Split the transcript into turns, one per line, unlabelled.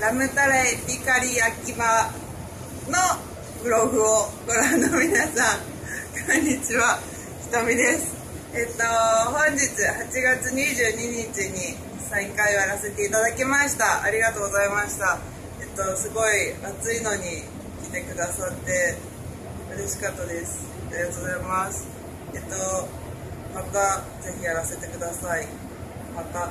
ラムタレピカリ焼き場のブログをご覧の皆さんこんにちは。ひとみです。えっと本日8月22日に再イ会をやらせていただきました。ありがとうございました。えっとすごい暑いのに来てくださって嬉しかったです。ありがとうございます。えっとまたぜひやらせてください。また。